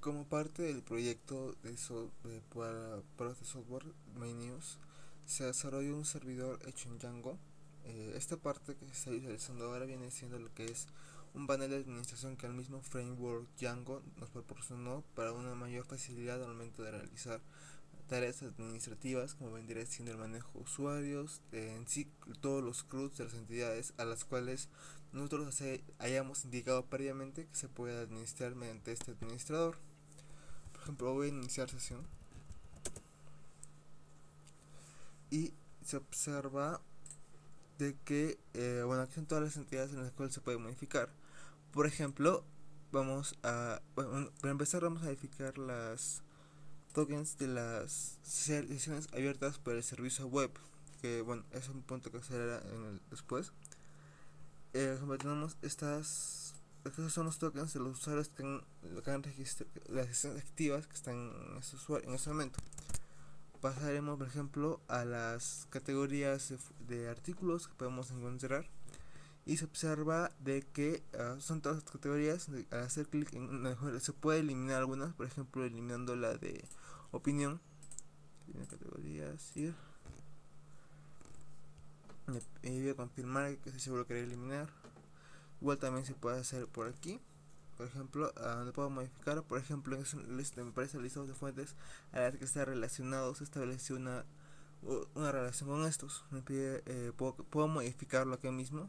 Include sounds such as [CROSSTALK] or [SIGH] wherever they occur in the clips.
Como parte del proyecto de, para pruebas de software se desarrolló un servidor hecho en Django. Eh, esta parte que se está visualizando ahora viene siendo lo que es un panel de administración que el mismo framework Django nos proporcionó para una mayor facilidad al momento de realizar tareas administrativas como vendría siendo el manejo de usuarios, en sí todos los CRUDs de las entidades a las cuales nosotros hayamos indicado previamente que se puede administrar mediante este administrador. Ejemplo, voy a iniciar sesión y se observa de que, eh, bueno, aquí son todas las entidades en las cuales se puede modificar. Por ejemplo, vamos a, para empezar vamos a modificar las tokens de las sesiones abiertas por el servicio web que bueno es un punto que será en el después eh, tenemos estas estos son los tokens de los usuarios que han, registrado las sesiones activas que están en este, en este momento. Pasaremos por ejemplo a las categorías de, artículos que podemos encontrar. Y se observa de que ah, son todas las categorías al hacer clic en se puede eliminar algunas por ejemplo eliminando la de opinión. Tiene categorías ir y voy a confirmar que estoy seguro que querer eliminar igual también se puede hacer por aquí. Por ejemplo donde puedo modificar. Por ejemplo en este me parece listados de fuentes a las que está relacionado se establece una una relación con estos. Me pide eh, puedo, puedo modificarlo aquí mismo.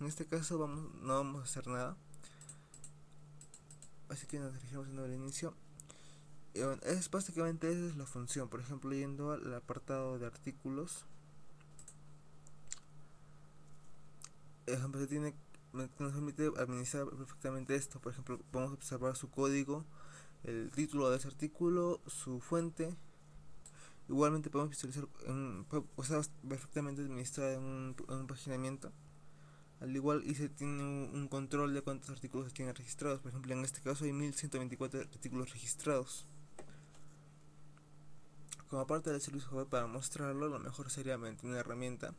En este caso vamos no vamos a hacer nada. Así que nos dirigimos en el inicio. Es básicamente esa es la función. Por ejemplo, yendo al apartado de artículos, ejemplo, tiene, nos permite administrar perfectamente esto. Por ejemplo, vamos a observar su código, el título de ese artículo, su fuente. Igualmente podemos visualizar, o sea, perfectamente administrado en un, un paginamiento al igual y se tiene un, control de cuántos artículos se tienen registrados. Por ejemplo, en este caso hay 1124 artículos registrados. Como parte del servicio web para mostrarlo, lo mejor sería mantener una herramienta,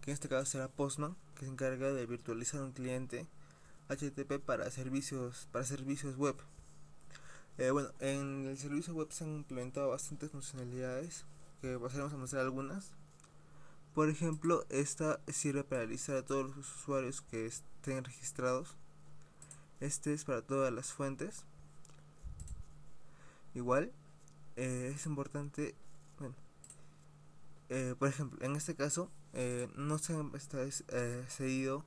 que en este caso será Postman, que se encarga de virtualizar un cliente HTTP para servicios, para servicios web. Eh, bueno, en el servicio web se han implementado bastantes funcionalidades, que pasaremos a mostrar algunas. Por ejemplo, esta sirve para realizar a todos los usuarios que estén registrados. Este es para todas las fuentes. Igual, eh, es importante bueno, eh, por ejemplo, en este caso eh, no se han eh,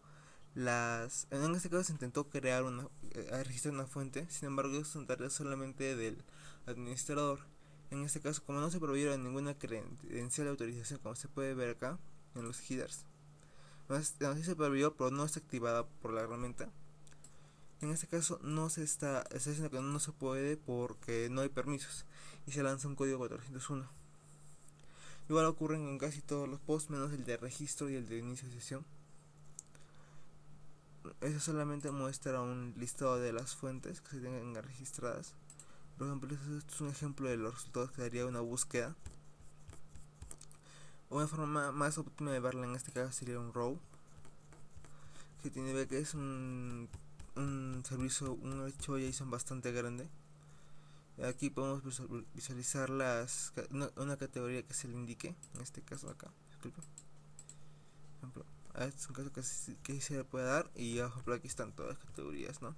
las. En este caso se intentó crear una. registrar una fuente, sin embargo, es un tarea solamente del administrador. En este caso, como no se proveyeron ninguna credencial de autorización, como se puede ver acá en los headers, no, se proveyó, pero no está activada por la herramienta. En este caso no se está, está diciendo que no se puede porque no hay permisos y se lanza un código 401. Igual ocurren en casi todos los posts, menos el de registro y el de inicio de sesión. Eso solamente muestra un listado de las fuentes que se tengan registradas. Por ejemplo, esto es un ejemplo de los resultados que daría una búsqueda. Una forma más óptima de verla en este caso sería un row. Que tiene que es un, un servicio, un hecho JSON bastante grande aquí podemos visualizar las una, categoría que se le indique en este caso acá disculpe ejemplo este es un caso que, se le puede dar y aquí están todas las categorías no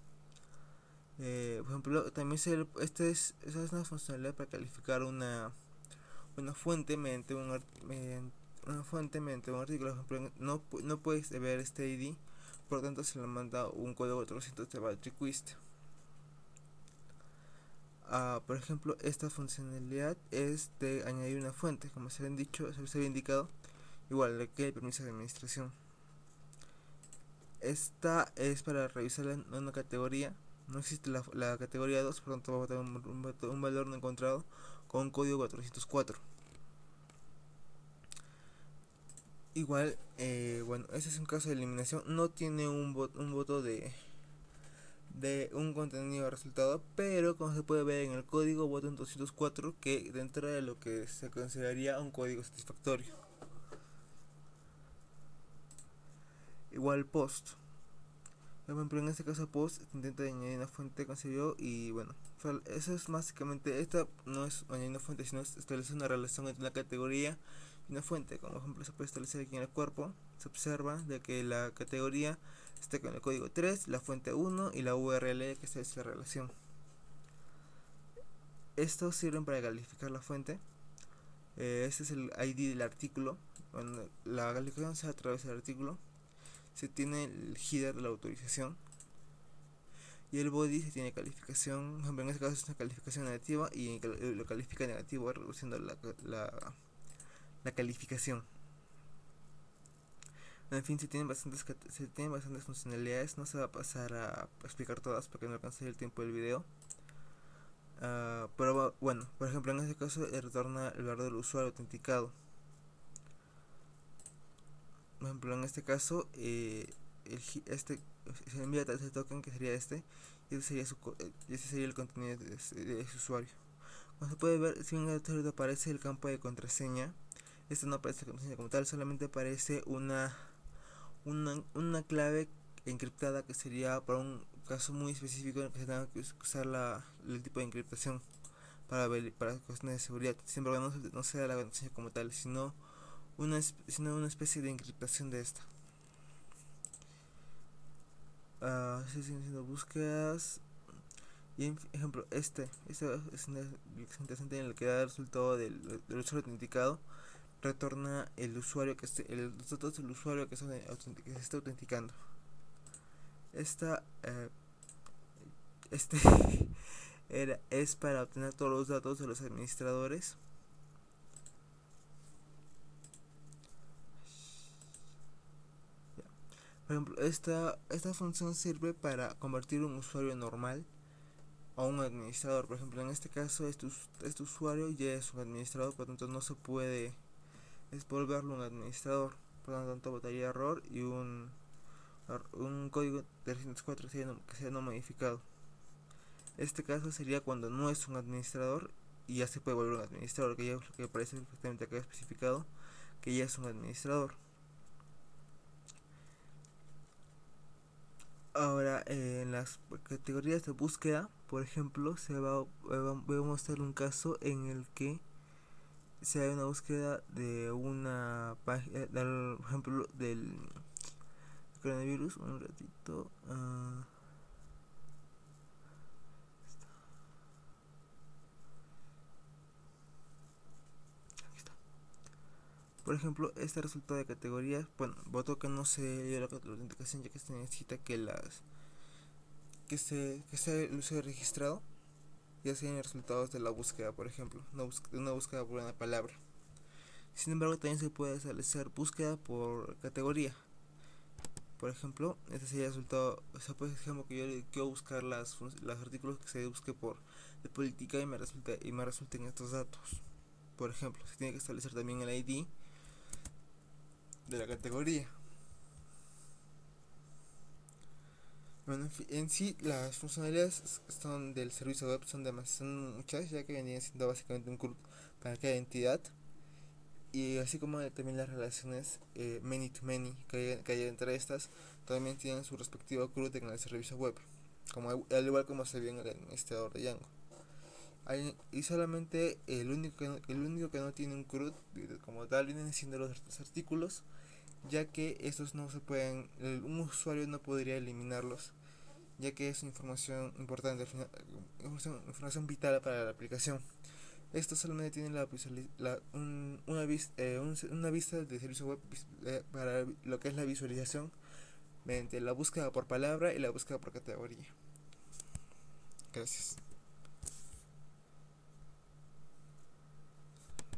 eh, por ejemplo también se este es esa es una funcionalidad para calificar una una fuente mediante un una fuente mediante un artículo. Ejemplo no, no puedes ver este id por lo tanto se le manda un código 400 de request por ejemplo, esta funcionalidad es de añadir una fuente, como se había dicho, se había indicado, igual que el permiso de administración. Esta es para revisar en una categoría, no existe la, categoría 2, por lo tanto va a tener un, valor no encontrado con código 404. Igual, eh, bueno, este es un caso de eliminación, no tiene un, un voto de de un contenido resultado, pero como se puede ver en el código botón 204 que dentro de lo que se consideraría un código satisfactorio. Igual post. Por ejemplo, en este caso post intenta añadir una fuente concebió y bueno, eso es básicamente, esta no es añadir una fuente, sino establecer una relación entre una categoría y una fuente. Como ejemplo se puede establecer aquí en el cuerpo, se observa de que la categoría está con el código 3, la fuente 1 y la URL que establece la relación. Estos sirven para calificar la fuente. Eh, este es el ID del artículo. Bueno, la calificación se hace a través del artículo se tiene el header de la autorización y el body se tiene calificación, en este caso es una calificación negativa y lo califica negativo reduciendo la, la, la calificación. En fin, se tienen, bastantes, se tienen bastantes funcionalidades, no se va a pasar a explicar todas porque no alcancé el tiempo del video. Uh, pero bueno, por ejemplo en este caso retorna el valor del usuario autenticado por ejemplo en este caso eh, el, este se envía este token que sería este y este sería su este sería el contenido de, ese usuario como se puede ver si en el aparece el campo de contraseña este no aparece contraseña como tal solamente aparece una una, una clave encriptada que sería para un caso muy específico en el que se tenga que usar la, el tipo de encriptación para, para cuestiones de seguridad. Siempre no, no sea la contraseña como tal, sino una, sino una especie de encriptación de esta. Uh, se siguen haciendo búsquedas. Y en ejemplo, este, este es una interesante en el que da el resultado del, del usuario autenticado. Retorna el usuario que esté, el, los datos del usuario que, se está autenticando. Esta, uh, este [LAUGHS] era, es para obtener todos los datos de los administradores. Por ejemplo, esta, esta función sirve para convertir un usuario normal a un administrador. Por ejemplo, en este caso, este, este usuario ya es un administrador, por lo tanto no se puede volverlo un administrador. Por lo tanto, votaría error y un, un código 304 que sea no modificado. Este caso sería cuando no es un administrador y ya se puede volver un administrador, que ya es que aparece perfectamente acá especificado, que ya es un administrador. Ahora, en las categorías de búsqueda, por ejemplo, se va, voy a mostrar un caso en el que se hace una búsqueda de una página, por ejemplo, del coronavirus. Un ratito. Uh, Por ejemplo, este resultado de categorías, bueno, voto que no se dio la autenticación ya que se necesita que las que se que el usuario registrado ya sean resultados de la búsqueda, por ejemplo, una búsqueda, una búsqueda por una palabra. Sin embargo, también se puede establecer búsqueda por categoría. Por ejemplo, este sería el resultado, o sea, pues ejemplo que yo quiero buscar las, los artículos que se busque por de política y me resulta y me resulten estos datos. Por ejemplo, se tiene que establecer también el ID de la categoría. Bueno, en sí las funcionalidades son del servicio web son demasiado muchas, ya que venían siendo básicamente un CRUD para cada entidad. Y así como también las relaciones eh, many to many que hay, entre estas, también tienen su respectivo CRUD en el servicio web, como al igual como se ve en el administrador de Django. y solamente el único, que no, el único que no tiene un CRUD como tal vienen siendo los artículos ya que estos no se pueden, un usuario no podría eliminarlos, ya que es información importante, información vital para la aplicación. Esto solamente tiene la, la una, vista, eh, una vista de servicio web eh, para lo que es la visualización mediante la búsqueda por palabra y la búsqueda por categoría. Gracias.